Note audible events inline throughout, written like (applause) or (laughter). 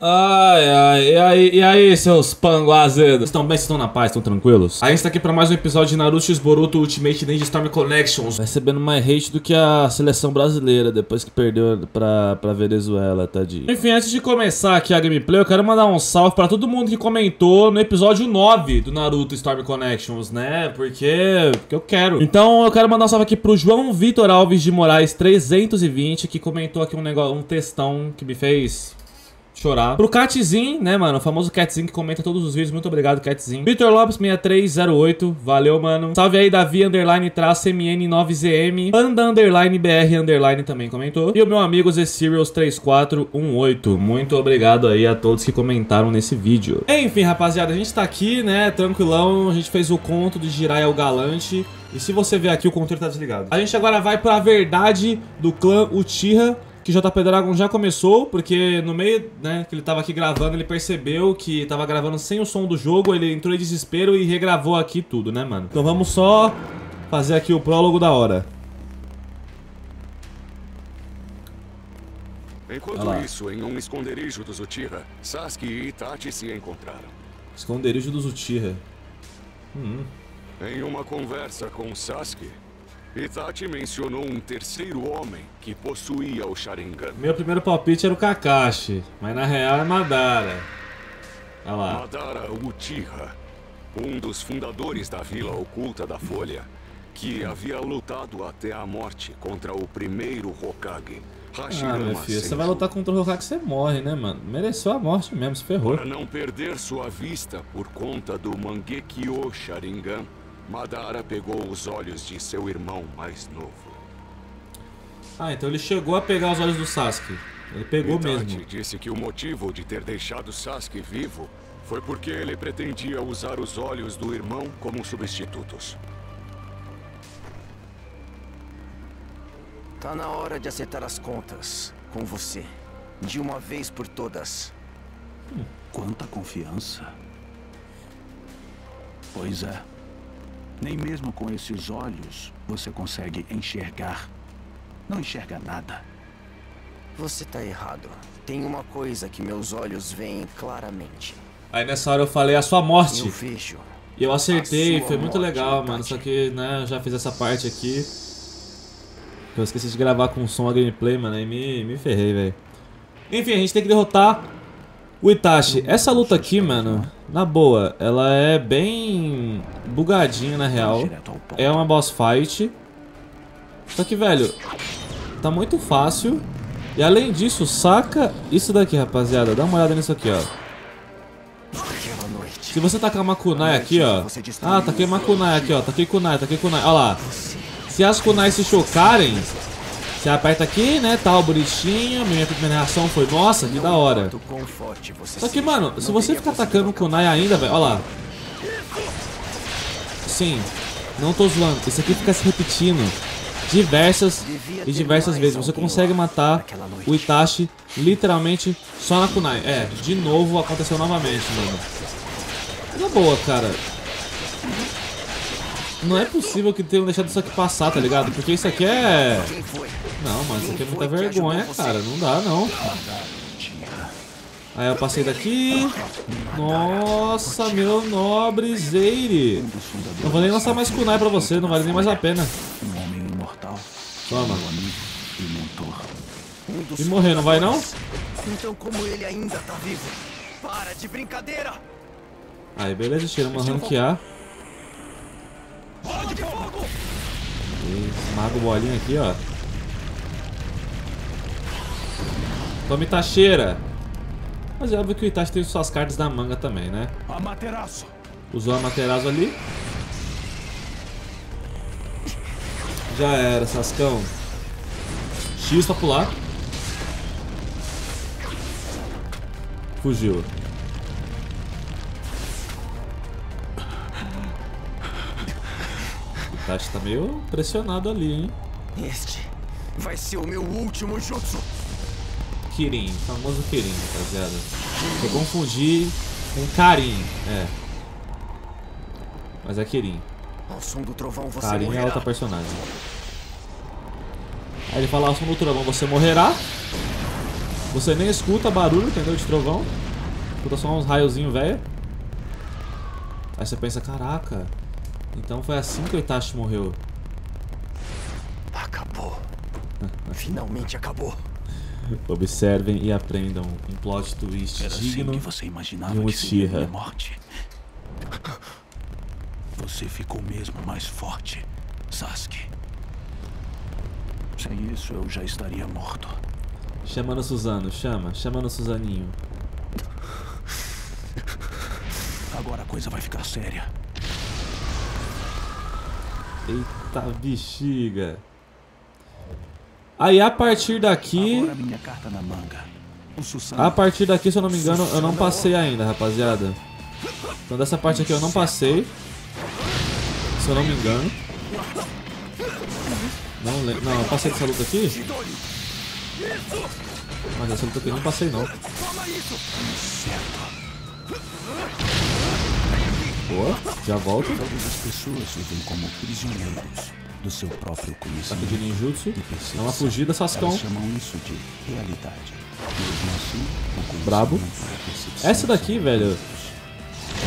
Ai, ai, e aí, e aí, seus pango azedos? Estão bem? Estão na paz? Estão tranquilos? A gente tá aqui pra mais um episódio de Naruto X Boruto Ultimate Ninja Storm Connections. Recebendo mais hate do que a seleção brasileira depois que perdeu pra, pra Venezuela, tadinho. Enfim, antes de começar aqui a gameplay, eu quero mandar um salve pra todo mundo que comentou no episódio 9 do Naruto Storm Connections, né? Porque, porque eu quero. Então eu quero mandar um salve aqui pro João Vitor Alves de Moraes 320, que comentou aqui um negócio, um textão que me fez chorar. Pro Catzin, né, mano? O famoso Catzin que comenta todos os vídeos. Muito obrigado, Catzin. Vitor Lopes 6308. Valeu, mano. Salve aí, Davi underline traço MN9ZM. Panda underline BR underline também comentou. E o meu amigo Zesirius 3418. Muito obrigado aí a todos que comentaram nesse vídeo. Enfim, rapaziada, a gente tá aqui, né, tranquilão. A gente fez o conto de Jiraiya o Galante. E se você ver aqui, o controle tá desligado. A gente agora vai pra verdade do clã Uchiha que JP Dragon já começou, porque no meio, né, que ele tava aqui gravando, ele percebeu que tava gravando sem o som do jogo, ele entrou em desespero e regravou aqui tudo, né, mano? Então vamos só fazer aqui o prólogo da hora. Enquanto isso, em um esconderijo dos Uchiha, Sasuke e Itachi se encontraram. Esconderijo dos Uchiha. Hum. Em uma conversa com Sasuke, Itachi mencionou um terceiro homem que possuía o Sharingan. Meu primeiro palpite era o Kakashi, mas na real é Madara. Olha lá. Madara Uchiha, um dos fundadores da Vila Oculta da Folha, que havia lutado até a morte contra o primeiro Hokage, Hashirama Ah, meu filho, você vai lutar contra o Hokage, você morre, né, mano? Mereceu a morte mesmo, se ferrou. Para não perder sua vista por conta do Mangekyo Sharingan, Madara pegou os olhos de seu irmão mais novo. Ah, então ele chegou a pegar os olhos do Sasuke. Ele pegou Itachi mesmo. disse que o motivo de ter deixado Sasuke vivo foi porque ele pretendia usar os olhos do irmão como substitutos. Tá na hora de acertar as contas com você. De uma vez por todas. Quanta confiança. Pois é. Nem mesmo com esses olhos você consegue enxergar. Não enxerga nada. Você tá errado. Tem uma coisa que meus olhos veem claramente. Aí nessa hora eu falei a sua morte. Eu vejo. E eu acertei, foi muito morte, legal, mano. Só que, né, eu já fiz essa parte aqui. Eu esqueci de gravar com som a gameplay, mano. Aí me, me ferrei, velho. Enfim, a gente tem que derrotar o Itachi. Essa luta aqui, mano, na boa, ela é bem bugadinha na real. É uma boss fight. Só que, velho, tá muito fácil. E além disso, saca isso daqui, rapaziada. Dá uma olhada nisso aqui, ó. Se você tacar uma kunai aqui, ó. Ah, taquei uma kunai aqui, ó. Taquei kunai, taquei kunai. Olha lá. Se as kunai se chocarem, você aperta aqui, né? Tal, bonitinho. Minha primeira reação foi, nossa, que da hora. Só que, mano, se você ficar conseguido tacando kunai ainda, velho. Olha lá. Sim, não tô zoando. Isso aqui fica se repetindo diversas e diversas vezes. Você consegue matar o Itachi literalmente só na kunai. É, de novo aconteceu novamente, mano. Na boa, cara. Não é possível que tenham deixado isso aqui passar, tá ligado? Porque isso aqui é... Não, mano, isso aqui é muita vergonha, cara. Não dá, não. Aí eu passei daqui. Nossa, meu nobre Zeire. Não vou nem lançar mais kunai pra você, não vale nem mais a pena. Toma. E morrer, não vai não? Então como ele ainda tá vivo? Para de brincadeira! Aí, beleza, tiramos Esmaga o bolinho aqui, ó. Tome tacheira. Mas é óbvio que o Itachi tem suas cartas na manga também, né? Amaterasu. Usou a Materazo ali. Já era, Sascão. X pra pular. Fugiu. O Itachi tá meio pressionado ali, hein? Este vai ser o meu último jutsu! Kirin, famoso Kirin, rapaziada. Eu confundi com Karin, é. Mas é Kirin. Ao som do trovão você Karin é morrerá. outra personagem. Aí ele fala, ao som do trovão você morrerá. Você nem escuta barulho, entendeu? De trovão. Escuta só uns raiozinhos velho. Aí você pensa, caraca. Então foi assim que o Itachi morreu. Acabou. (laughs) Finalmente acabou. Observem e aprendam um plot twist Era assim digno que você imaginava de um Uchiha. morte. (laughs) Você ficou mesmo mais forte, Sasuke. Sem isso, eu já estaria morto. Chamando Suzano, chama, chamando Suzaninho. Agora a coisa vai ficar séria. Eita bexiga. Aí a partir daqui. A partir daqui, se eu não me engano, eu não passei ainda, rapaziada. Então dessa parte aqui eu não passei. Se eu não me engano. Não lembro. Não, eu passei dessa luta aqui? Mas essa luta aqui eu não passei não. Boa, já volto. Todas as pessoas vivem como prisioneiros do seu próprio Ataque conhecimento. de ninjutsu. É uma fugida, Sascão. Elas chamam isso de realidade. Assim, conhecimento Brabo. percepção Essa daqui, velho.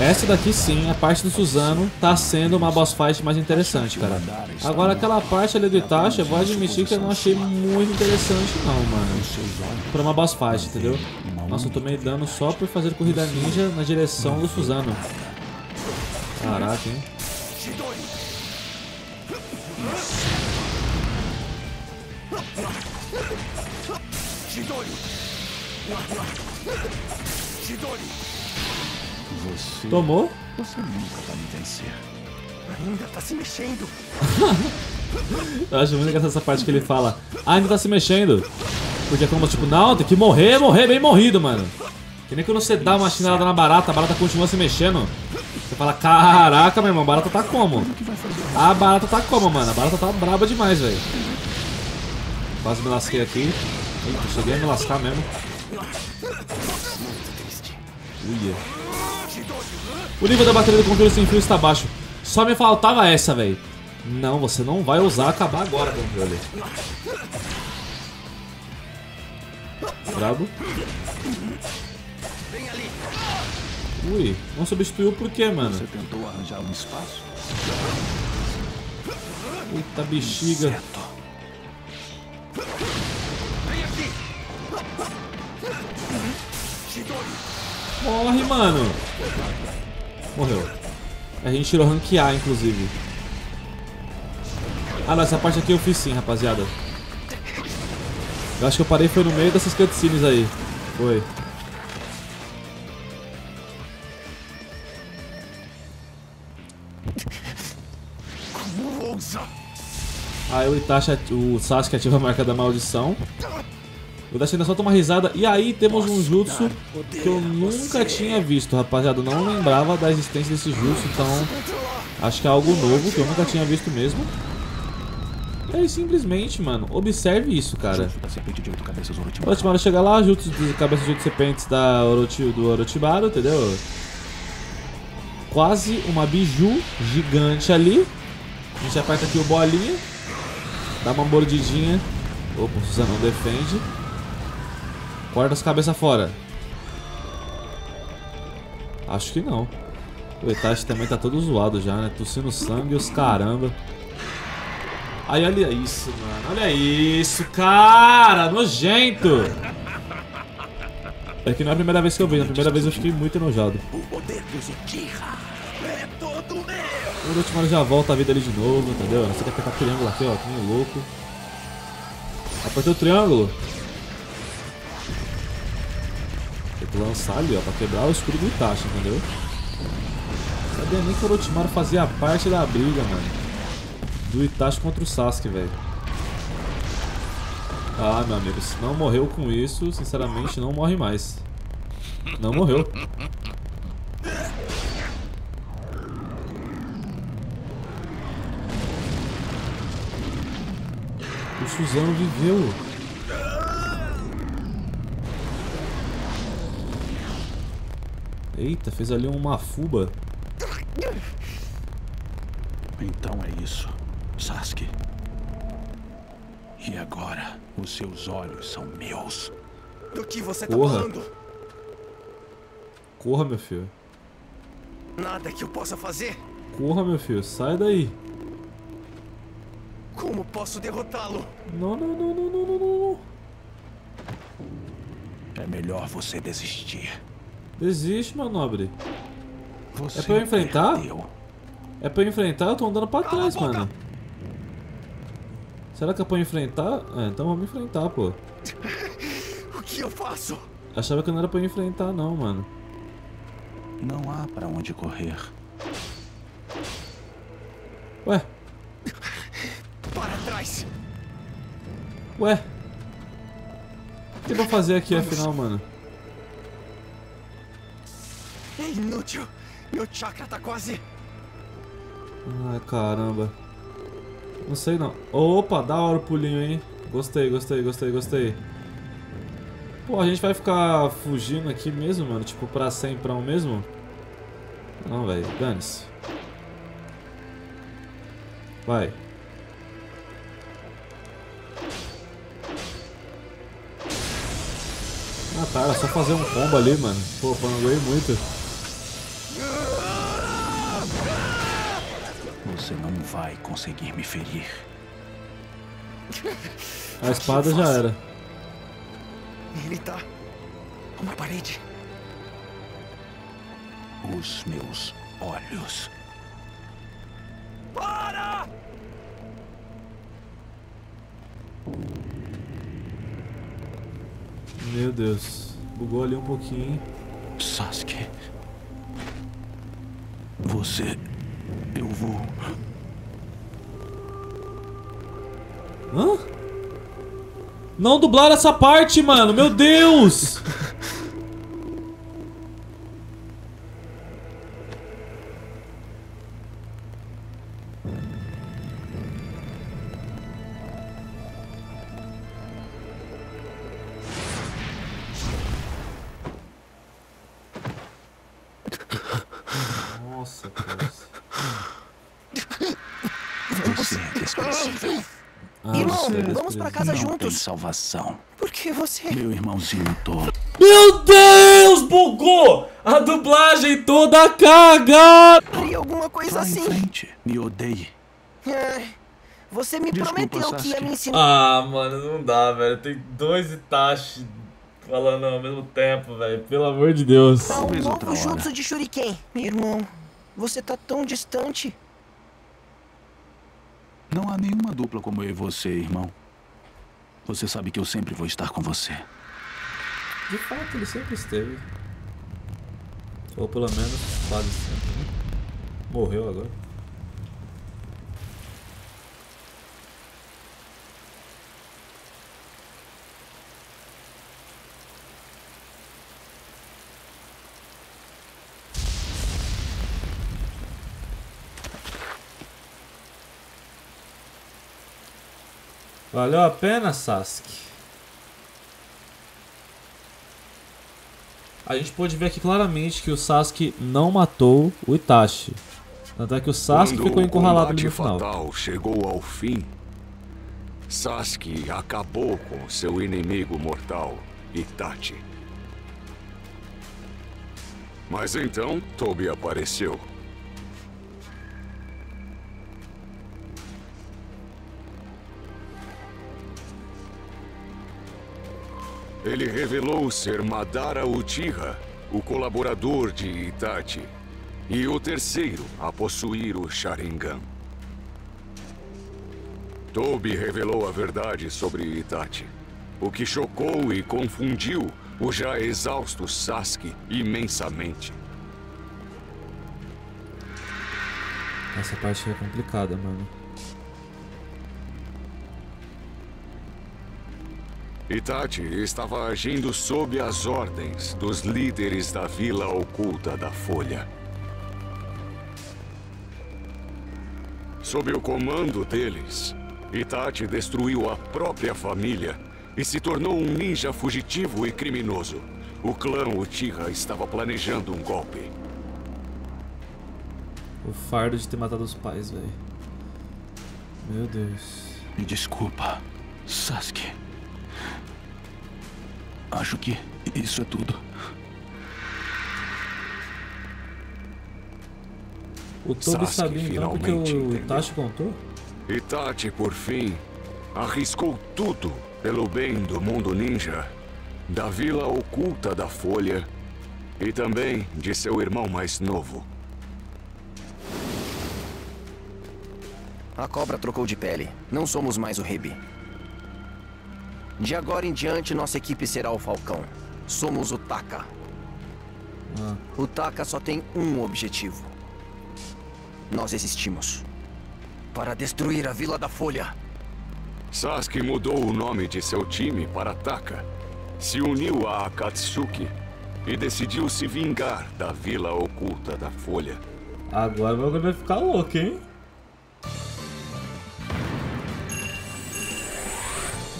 Essa daqui sim, a parte do Suzano tá sendo uma boss fight mais interessante, cara. Agora aquela parte ali do Itachi, eu vou admitir que eu não achei muito interessante não, mano. Pra uma boss fight, entendeu? Nossa, eu tomei dano só por fazer corrida ninja na direção do Suzano. Caraca, hein? Você, Tomou? você nunca vai me vencer. Ainda tá se mexendo. (laughs) Eu acho muito engraçada essa parte que ele fala, ah, ainda tá se mexendo. Porque é como tipo, não, tem que morrer, morrer bem morrido, mano. Que nem quando você dá uma chinelada na barata, a barata continua se mexendo. Você fala, caraca, meu irmão, a barata tá como? A barata tá como, mano? A barata tá braba demais, velho. Quase me lasquei aqui. Eita, cheguei a me lascar mesmo. Uia. O nível da bateria do controle sem fio está baixo. Só me faltava essa, velho. Não, você não vai usar acabar agora, controle. Brabo. Ui, não substituiu por quê, mano? Você tentou arranjar um espaço? Eita bexiga. Certo. Morre, mano. Morreu. A gente tirou rank A, inclusive. Ah, não, essa parte aqui eu fiz sim, rapaziada. Eu acho que eu parei foi no meio dessas cutscenes aí. Foi. Aí o Itachi, o Sasuke ativa a marca da maldição. O Itachi ainda solta uma risada. E aí temos um jutsu que eu nunca tinha visto, rapaziada. Eu não lembrava da existência desse jutsu, então acho que é algo novo que eu nunca tinha visto mesmo. E aí simplesmente, mano, observe isso, cara. O. Orochimaru chega lá, jutsu de cabeça de oito serpentes da Orochi, do Orochimaru, entendeu? Quase uma biju gigante ali. A gente aperta aqui o bolinha. Dá uma mordidinha. Opa, o Suzano não defende. Corta as cabeças fora. Acho que não. O Itachi também tá todo zoado já, né? Tossindo sangue e os caramba. Aí, olha isso, mano. Olha isso, cara! Nojento! É que não é a primeira vez que eu vi. Na primeira vez eu fiquei muito enojado. O poder dos Uchiha O Orochimaru já volta a vida ali de novo, entendeu? Você quer apertar triângulo aqui, ó, que nem louco. Apertou o triângulo. Tem que lançar ali, ó, pra quebrar o escudo do Itachi, entendeu? Sabia nem que o Orochimaru fazia parte da briga, mano. Do Itachi contra o Sasuke, velho. Ah, meu amigo, se não morreu com isso, sinceramente, não morre mais. Não morreu. Suzano viveu. Eita, fez ali uma fuba. Então é isso, Sasuke. E agora, os seus olhos são meus. Do que você tá Porra. falando? Corra, meu filho. Nada que eu possa fazer. Corra, meu filho. Sai daí. Como posso derrotá-lo? Não, não, não, não, não, não, não. É melhor você desistir. Desiste, meu nobre. Você É pra eu enfrentar? perdeu. É pra eu enfrentar? Eu tô andando pra Cala trás, mano. Será que é pra eu enfrentar? É, então vamos enfrentar, pô. (laughs) O que eu faço? Achava que não era pra eu enfrentar, não, mano. Não há pra onde correr. Ué, ué. O que eu vou fazer aqui, afinal, mano? É inútil! Meu chakra tá quase. Ai, caramba. Não sei, não. Opa, da hora o pulinho, hein? Gostei, gostei, gostei, gostei. Pô, a gente vai ficar fugindo aqui mesmo, mano? Tipo, pra sempre mesmo? Não, velho. Dane-se. Vai. Tá, era só fazer um combo ali, mano. Pô, panguei muito. Você não vai conseguir me ferir. A espada já era. Ele tá. Uma parede. Os meus olhos. Meu Deus. Bugou ali um pouquinho, hein? Sasuke. Você. Eu vou. Hã? Não dublaram essa parte, mano. Meu Deus! Irmão, você é vamos pra desprezível. casa Não tem juntos. salvação. Por que você. Meu irmãozinho tolo. Meu Deus, bugou! A dublagem toda cagada! Faria alguma coisa em assim? frente. Me odeie. É, Você me Desculpa, prometeu que ia Sasuke. me ensinar. Ah, mano, não dá, velho. Tem dois Itachi falando ao mesmo tempo, velho. Pelo amor de Deus. um talvez outra novo jutsu de Shuriken. Meu irmão, você tá tão distante. Não há nenhuma dupla como eu e você, irmão. Você sabe que eu sempre vou estar com você. De fato, ele sempre esteve. Ou pelo menos quase sempre. né? Morreu agora. Valeu a pena, Sasuke? A gente pode ver aqui claramente que o Sasuke não matou o Itachi. Tanto é que o Sasuke Quando ficou encurralado no final. fatal chegou ao fim, Sasuke acabou com seu inimigo mortal, Itachi. Mas então Tobi apareceu. Ele revelou ser Madara Uchiha, o colaborador de Itachi, e o terceiro a possuir o Sharingan. Tobi revelou a verdade sobre Itachi, o que chocou e confundiu o já exausto Sasuke imensamente. Essa parte é complicada, mano. Itachi estava agindo sob as ordens dos líderes da Vila Oculta da Folha. Sob o comando deles, Itachi destruiu a própria família e se tornou um ninja fugitivo e criminoso. O clã Uchiha estava planejando um golpe. O fardo de ter matado os pais, velho. Meu Deus. Me desculpa, Sasuke. Acho que isso é tudo. O Toby Sasuke sabia então porque finalmente o entendeu. Itachi contou? Itachi, por fim, arriscou tudo pelo bem do mundo ninja, da vila oculta da Folha e também de seu irmão mais novo. A cobra trocou de pele. Não somos mais o Rebi. De agora em diante, nossa equipe será o Falcão. Somos o Taka. O Taka só tem um objetivo. Nós existimos. Para destruir a Vila da Folha. Sasuke mudou o nome de seu time para Taka, se uniu a Akatsuki e decidiu se vingar da vila oculta da Folha. Agora o bagulho vai ficar louco, hein?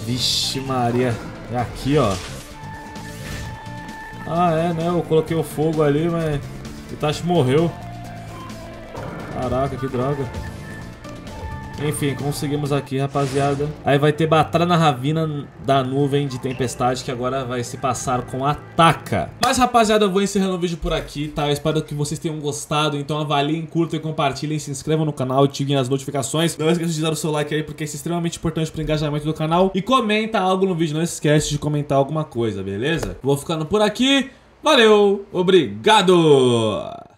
Vixe Maria. É aqui, ó. Ah, é, né? Eu coloquei o fogo ali, mas... Itachi morreu. Caraca, que droga. Enfim, conseguimos aqui, rapaziada. Aí vai ter batalha na ravina da nuvem de tempestade, que agora vai se passar com ataca. Mas, rapaziada, eu vou encerrando o vídeo por aqui, tá? Eu espero que vocês tenham gostado. Então avaliem, curtam, compartilhem, se inscrevam no canal, ativem as notificações. Não esqueça de dar o seu like aí, porque isso é extremamente importante pro engajamento do canal. E comenta algo no vídeo, não esquece de comentar alguma coisa, beleza? Vou ficando por aqui. Valeu, obrigado!